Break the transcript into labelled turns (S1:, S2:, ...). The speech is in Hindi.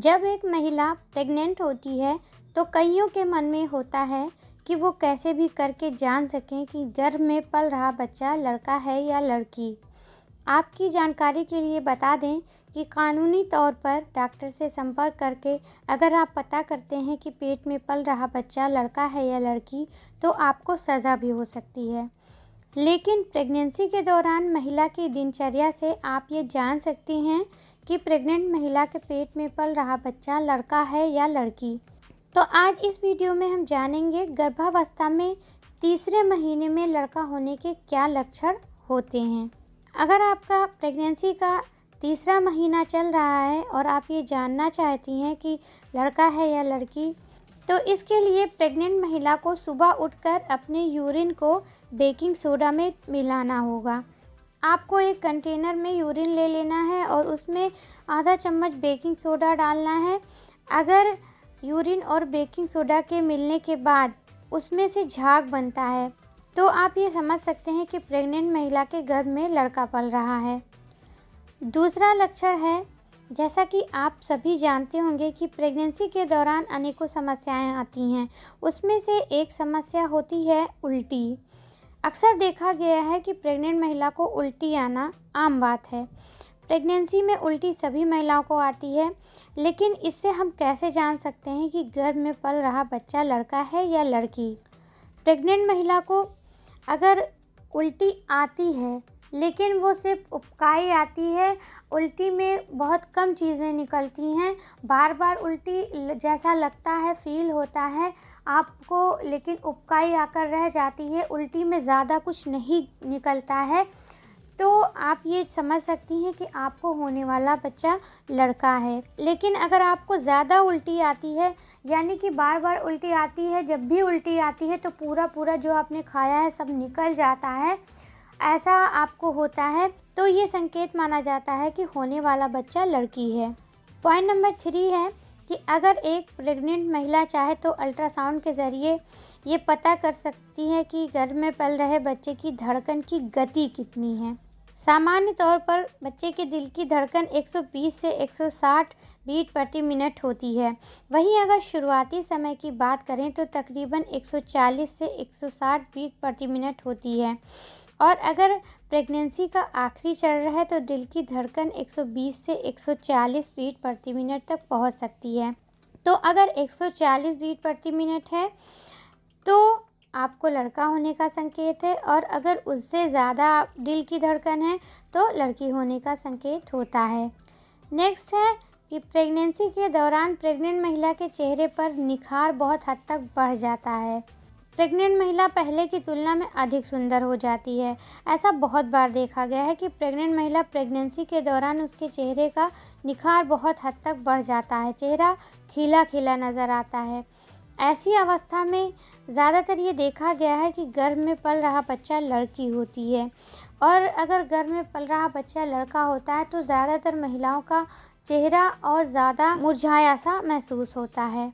S1: जब एक महिला प्रेग्नेंट होती है तो कईयों के मन में होता है कि वो कैसे भी करके जान सकें कि गर्भ में पल रहा बच्चा लड़का है या लड़की। आपकी जानकारी के लिए बता दें कि कानूनी तौर पर डॉक्टर से संपर्क करके अगर आप पता करते हैं कि पेट में पल रहा बच्चा लड़का है या लड़की तो आपको सज़ा भी हो सकती है। लेकिन प्रेगनेंसी के दौरान महिला की दिनचर्या से आप ये जान सकती हैं कि प्रेग्नेंट महिला के पेट में पल रहा बच्चा लड़का है या लड़की। तो आज इस वीडियो में हम जानेंगे गर्भावस्था में तीसरे महीने में लड़का होने के क्या लक्षण होते हैं। अगर आपका प्रेगनेंसी का तीसरा महीना चल रहा है और आप ये जानना चाहती हैं कि लड़का है या लड़की तो इसके लिए प्रेग्नेंट महिला को सुबह उठकर अपने यूरिन को बेकिंग सोडा में मिलाना होगा। आपको एक कंटेनर में यूरिन ले लेना है और उसमें आधा चम्मच बेकिंग सोडा डालना है। अगर यूरिन और बेकिंग सोडा के मिलने के बाद उसमें से झाग बनता है तो आप ये समझ सकते हैं कि प्रेग्नेंट महिला के गर्भ में लड़का पल रहा है। दूसरा लक्षण है, जैसा कि आप सभी जानते होंगे कि प्रेगनेंसी के दौरान अनेकों समस्याएँ आती हैं। उसमें से एक समस्या होती है उल्टी। अक्सर देखा गया है कि प्रेग्नेंट महिला को उल्टी आना आम बात है। प्रेगनेंसी में उल्टी सभी महिलाओं को आती है, लेकिन इससे हम कैसे जान सकते हैं कि गर्भ में पल रहा बच्चा लड़का है या लड़की? प्रेग्नेंट महिला को अगर उल्टी आती है लेकिन वो सिर्फ़ उपकाई आती है, उल्टी में बहुत कम चीज़ें निकलती हैं। बार बार उल्टी जैसा लगता है, फील होता है, आपको लेकिन उपकाई आकर रह जाती है, उल्टी में ज़्यादा कुछ नहीं निकलता है। तो आप ये समझ सकती हैं कि आपको होने वाला बच्चा लड़का है। लेकिन अगर आपको ज़्यादा उल्टी आती है, यानी कि बार बार उल्टी आती है, जब भी उल्टी आती है तो पूरा पूरा जो आपने खाया है, सब निकल जाता है। ऐसा आपको होता है तो ये संकेत माना जाता है कि होने वाला बच्चा लड़की है। पॉइंट नंबर थ्री है कि अगर एक प्रेग्नेंट महिला चाहे तो अल्ट्रासाउंड के ज़रिए ये पता कर सकती है कि घर में पल रहे बच्चे की धड़कन की गति कितनी है। सामान्य तौर पर बच्चे के दिल की धड़कन 120 से 160 बीट प्रति मिनट होती है। वहीं अगर शुरुआती समय की बात करें तो तकरीबन 140 से 160 बीट प्रति मिनट होती है। और अगर प्रेगनेंसी का आखिरी चरण है तो दिल की धड़कन 120 से 140 बीट प्रति मिनट तक पहुँच सकती है। तो अगर 140 बीट प्रति मिनट है तो आपको लड़का होने का संकेत है और अगर उससे ज़्यादा दिल की धड़कन है तो लड़की होने का संकेत होता है। नेक्स्ट है कि प्रेगनेंसी के दौरान प्रेग्नेंट महिला के चेहरे पर निखार बहुत हद तक बढ़ जाता है। प्रेग्नेंट महिला पहले की तुलना में अधिक सुंदर हो जाती है। ऐसा बहुत बार देखा गया है कि प्रेग्नेंट महिला प्रेगनेंसी के दौरान उसके चेहरे का निखार बहुत हद तक बढ़ जाता है। चेहरा खिला खिला नज़र आता है। ऐसी अवस्था में ज़्यादातर ये देखा गया है कि गर्भ में पल रहा बच्चा लड़की होती है। और अगर गर्भ में पल रहा बच्चा लड़का होता है तो ज़्यादातर महिलाओं का चेहरा और ज़्यादा मुरझाया सा महसूस होता है।